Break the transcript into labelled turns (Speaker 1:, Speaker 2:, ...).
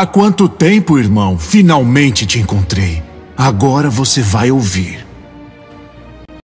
Speaker 1: Há quanto tempo, irmão? Finalmente te encontrei. Agora você vai ouvir.